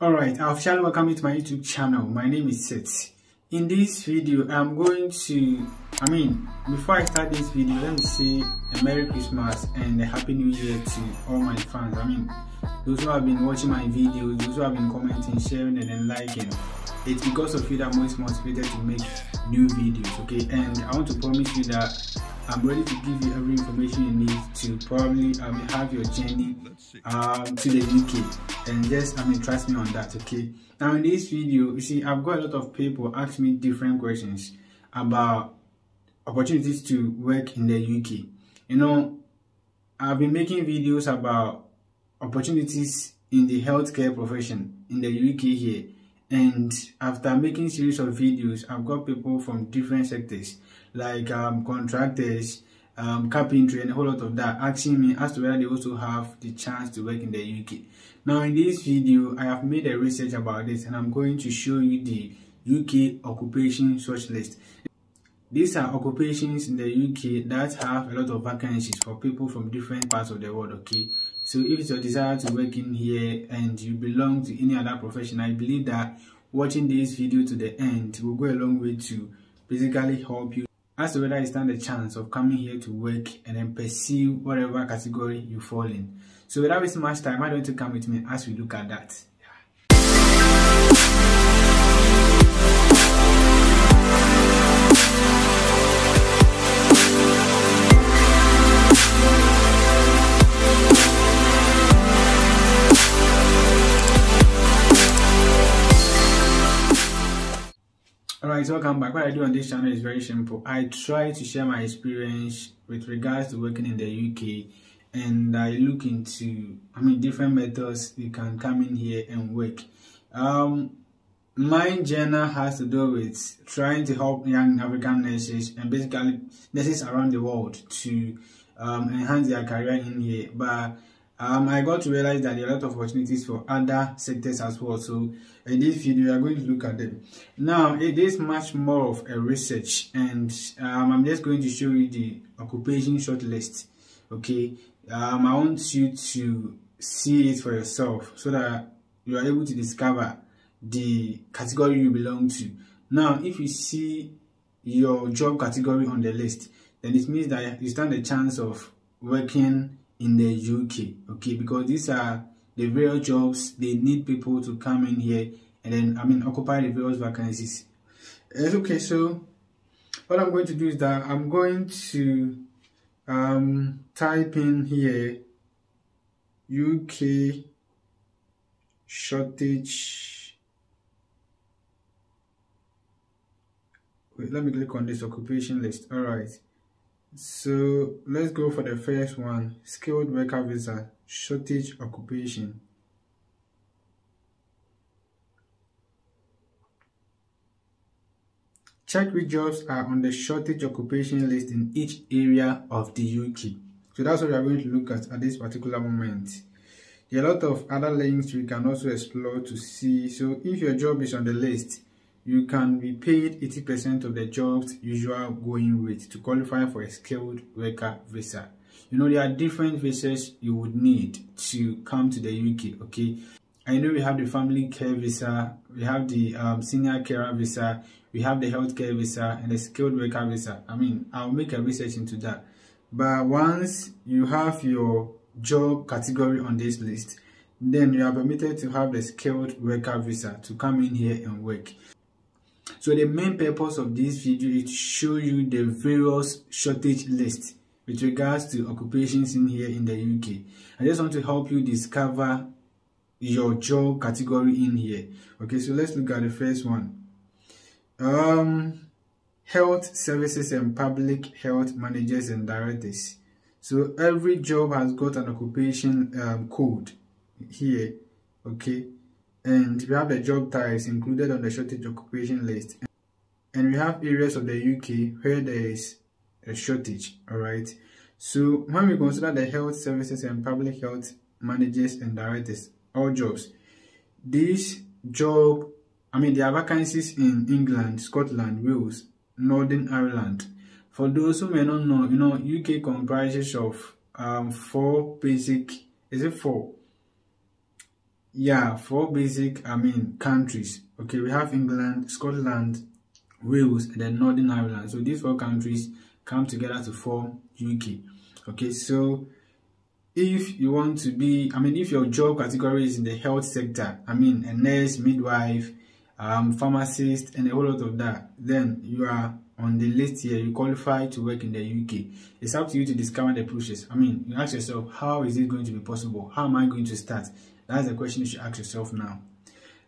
Alright, I officially welcome you to my YouTube channel. My name is Seth. In this video, I'm going to, I mean, before I start this video, let me say a Merry Christmas and a Happy New Year to all my fans. I mean, those who have been watching my videos, those who have been commenting, sharing, and then liking. It's because of you that I'm most motivated to make new videos, okay? And I want to promise you that I'm ready to give you every information you need to probably mean, have your journey um, to the UK and just I mean trust me on that okay? Now in this video you see I've got a lot of people ask me different questions about opportunities to work in the UK you know I've been making videos about opportunities in the healthcare profession in the UK here and after making series of videos I've got people from different sectors like um, contractors, um, carpentry, and a whole lot of that, asking me as to whether they also have the chance to work in the UK. Now, in this video, I have made a research about this, and I'm going to show you the UK occupation search list. These are occupations in the UK that have a lot of vacancies for people from different parts of the world, okay? So if it's your desire to work in here and you belong to any other profession, I believe that watching this video to the end will go a long way to basically help you as to whether you stand a chance of coming here to work and then pursue whatever category you fall in. So without wasting much time, why don't you come with me as we look at that? Alright, welcome back. What I do on this channel is very simple. I try to share my experience with regards to working in the UK and I look into I mean different methods you can come in here and work. Um my journal has to do with trying to help young African nurses and basically nurses around the world to um, enhance their career in here. But um, I got to realize that there are a lot of opportunities for other sectors as well. So in this video, we are going to look at them. Now, it is much more of a research and um, I'm just going to show you the occupation shortlist. Okay, um, I want you to see it for yourself so that you are able to discover the category you belong to. Now, if you see your job category on the list, then it means that you stand a chance of working in the UK, okay? Because these are the various jobs they need people to come in here and then I mean occupy the various vacancies. It's okay, so what I'm going to do is that I'm going to um, type in here UK shortage. Wait, let me click on this occupation list. All right. So let's go for the first one, skilled worker visa, shortage occupation. Check which jobs are on the shortage occupation list in each area of the UK. So that's what we are going to look at at this particular moment. There are a lot of other links we can also explore to see. So if your job is on the list, you can be paid 80% of the job's usual going rate to qualify for a skilled worker visa. You know, there are different visas you would need to come to the UK, okay? I know we have the family care visa, we have the um, senior carer visa, we have the healthcare visa, and the skilled worker visa. I mean, I'll make a research into that. But once you have your job category on this list, then you are permitted to have the skilled worker visa to come in here and work. So the main purpose of this video is to show you the various shortage list with regards to occupations in here in the UK. I just want to help you discover your job category in here. Okay, so let's look at the first one. Um, health services and public health managers and directors. So every job has got an occupation um, code here. Okay, and we have the job types included on the shortage occupation list. And we have areas of the UK where there is a shortage all right? So when we consider the health services and public health managers and directors all jobs these job I mean there are vacancies in England Scotland Wales Northern Ireland. For those who may not know you know UK comprises of um, four basic is it four yeah, four basic, I mean, countries. Okay, we have England, Scotland, Wales, and then Northern Ireland. So these four countries come together to form UK. Okay, so if you want to be, I mean, if your job category is in the health sector, I mean, a nurse, midwife, um, pharmacist, and a whole lot of that, then you are on the list here, you qualify to work in the UK. It's up to you to discover the process. I mean, you ask yourself, how is it going to be possible? How am I going to start? That's the question you should ask yourself now.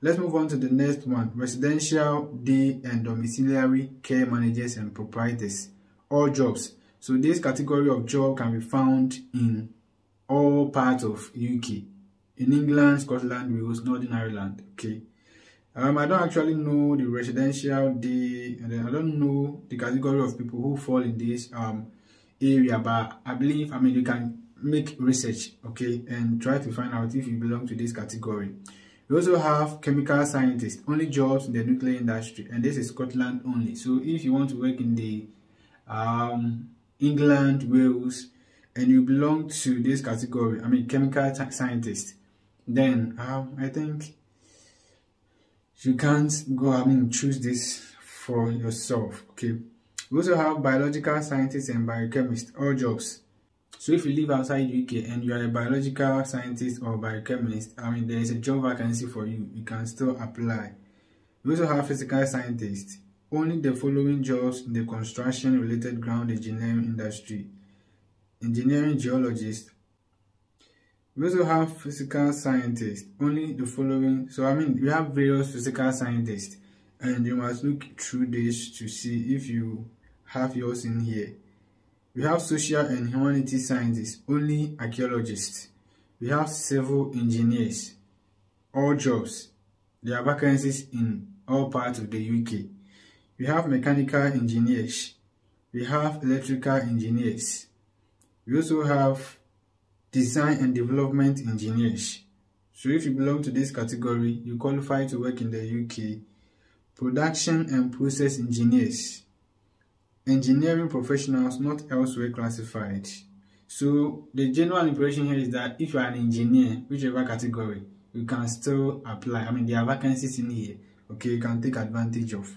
Let's move on to the next one. Residential, day and domiciliary care managers and proprietors. All jobs. So this category of job can be found in all parts of UK. In England, Scotland, Wales, Northern Ireland. Okay. Um, I don't actually know the residential then I don't know the category of people who fall in this um area, but I believe I mean you can make research, okay, and try to find out if you belong to this category. We also have chemical scientists, only jobs in the nuclear industry, and this is Scotland only. So if you want to work in the um, England, Wales, and you belong to this category, I mean chemical scientist, then um, I think you can't go I mean choose this for yourself okay we also have biological scientists and biochemists all jobs so if you live outside uk and you are a biological scientist or biochemist i mean there is a job vacancy for you you can still apply we also have physical scientists only the following jobs in the construction related ground engineering industry engineering geologist we also have physical scientists, only the following. So, I mean, we have various physical scientists, and you must look through this to see if you have yours in here. We have social and humanities scientists, only archaeologists. We have civil engineers, all jobs. There are vacancies in all parts of the UK. We have mechanical engineers. We have electrical engineers. We also have design and development engineers. So if you belong to this category, you qualify to work in the UK. Production and process engineers. Engineering professionals not elsewhere classified. So the general impression here is that if you are an engineer, whichever category, you can still apply. I mean, there are vacancies in here. Okay, you can take advantage of.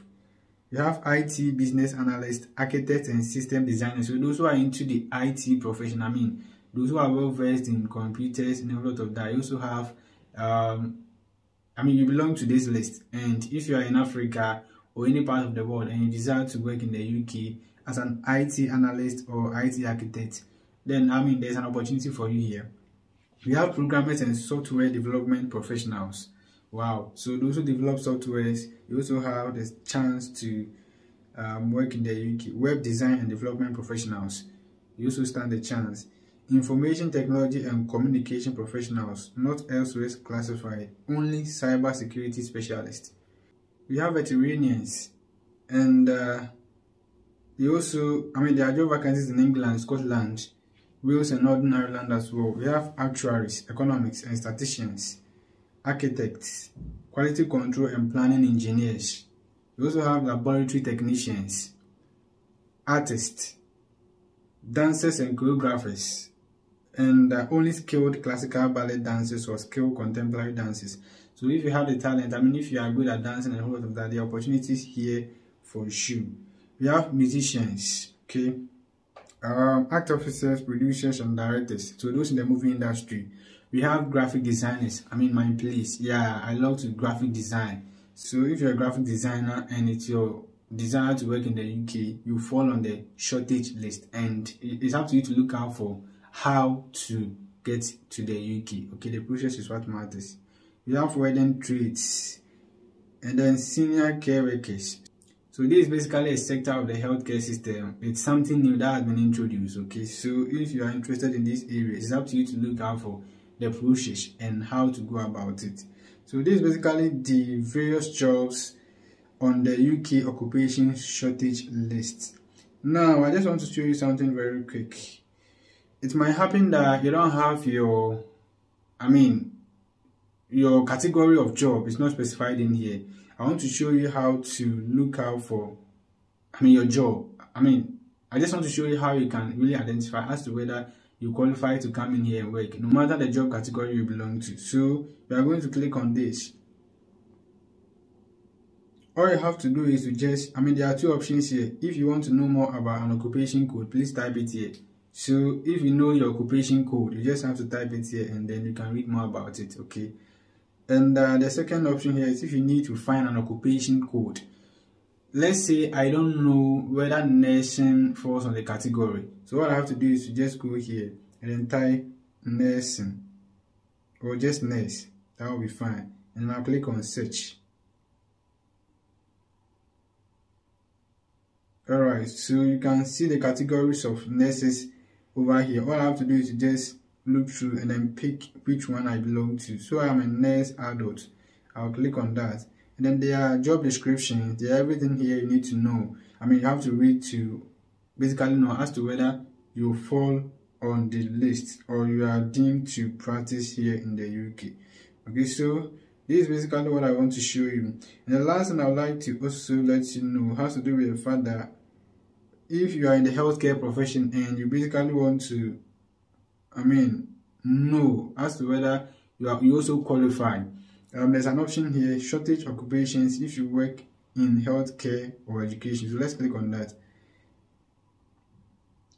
You have IT business analyst, architects, and system designers. So those who are into the IT profession, I mean, those who are well versed in computers and a lot of that. You also have, um, I mean, you belong to this list. And if you are in Africa or any part of the world and you desire to work in the UK as an IT analyst or IT architect, then I mean, there's an opportunity for you here. We have programmers and software development professionals. Wow. So those who develop softwares, you also have the chance to um, work in the UK. Web design and development professionals, you also stand a chance. Information technology and communication professionals, not elsewhere classified, only cyber security specialists. We have veterinarians and uh, they also, I mean, there are job vacancies in England, Scotland, Wales and Northern Ireland as well. We have actuaries, economics and statisticians, architects, quality control and planning engineers. We also have laboratory technicians, artists, dancers and choreographers, and uh, only skilled classical ballet dancers or skilled contemporary dances. So if you have the talent, I mean, if you are good at dancing and all of that, the opportunities here for you. We have musicians, okay, um, arts officers, producers, and directors. So those in the movie industry. We have graphic designers. I mean, my place. Yeah, I love to graphic design. So if you're a graphic designer and it's your desire to work in the UK, you fall on the shortage list, and it's up to you to look out for how to get to the UK. Okay, the process is what matters. You have welding trades and then senior care workers. So this is basically a sector of the healthcare system. It's something new that has been introduced. Okay, so if you are interested in this area, it's up to you to look out for the process and how to go about it. So this is basically the various jobs on the UK occupation shortage list. Now, I just want to show you something very quick it might happen that you don't have your, I mean, your category of job is not specified in here. I want to show you how to look out for, I mean, your job. I mean, I just want to show you how you can really identify as to whether you qualify to come in here and work no matter the job category you belong to. So you are going to click on this. All you have to do is to just i mean there are two options here. If you want to know more about an occupation code please type it here. So if you know your occupation code you just have to type it here and then you can read more about it okay and uh, the second option here is if you need to find an occupation code. Let's say i don't know whether nursing falls on the category. So what i have to do is to just go here and then type nursing or just nurse. That will be fine. And i'll click on search. Alright, so you can see the categories of nurses over here. All I have to do is to just look through and then pick which one I belong to. So I'm a nurse adult. I'll click on that. And then there are job descriptions. There are everything here you need to know. I mean, you have to read to basically know as to whether you fall on the list or you are deemed to practice here in the UK. Okay, so this is basically what I want to show you. And the last thing I would like to also let you know has to do with the fact that if you are in the healthcare profession and you basically want to, I mean, no. as to whether you are you also qualify, um, there's an option here: shortage occupations if you work in healthcare or education. So let's click on that.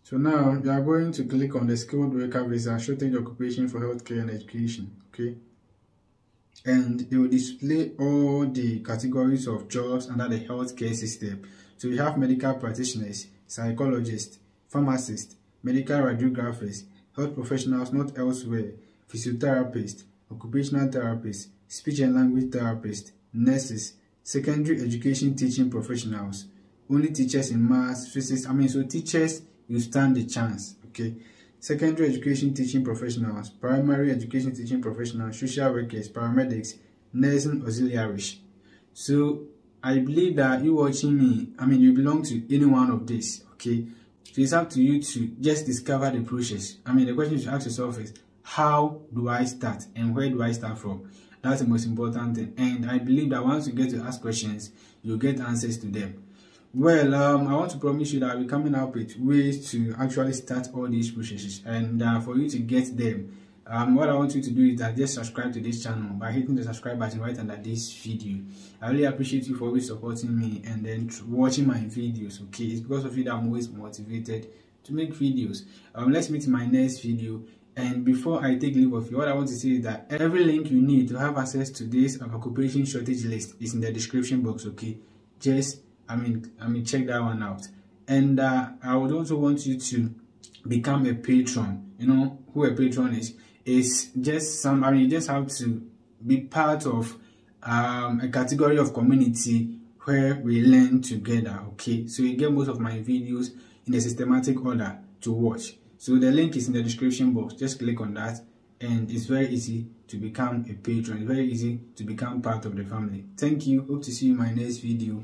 So now you are going to click on the skilled worker visa shortage occupation for healthcare and education. Okay. And it will display all the categories of jobs under the healthcare system. So we have medical practitioners, psychologists, pharmacists, medical radiographers, health professionals not elsewhere, physiotherapists, occupational therapists, speech and language therapists, nurses, secondary education teaching professionals, only teachers in maths, physics, I mean, so teachers, you stand the chance, okay? Secondary education teaching professionals, primary education teaching professionals, social workers, paramedics, nursing auxiliaries. So I believe that you watching me, I mean, you belong to any one of these, okay? So it's up to you to just discover the process. I mean, the question you should ask yourself is, how do I start and where do I start from? That's the most important thing. And I believe that once you get to ask questions, you'll get answers to them. Well, um, I want to promise you that be coming up with ways to actually start all these processes. And uh, for you to get them, um, what I want you to do is that just subscribe to this channel by hitting the subscribe button right under this video. I really appreciate you for always supporting me and then watching my videos. Okay, it's because of you that I'm always motivated to make videos. Um, let's meet in my next video. And before I take leave of you, what I want to say is that every link you need to have access to this occupation shortage list is in the description box. Okay, just I mean I mean check that one out. And uh, I would also want you to become a patron. You know who a patron is is just some, I mean, you just have to be part of um, a category of community where we learn together, okay? So you get most of my videos in a systematic order to watch. So the link is in the description box. Just click on that and it's very easy to become a patron. It's very easy to become part of the family. Thank you. Hope to see you in my next video.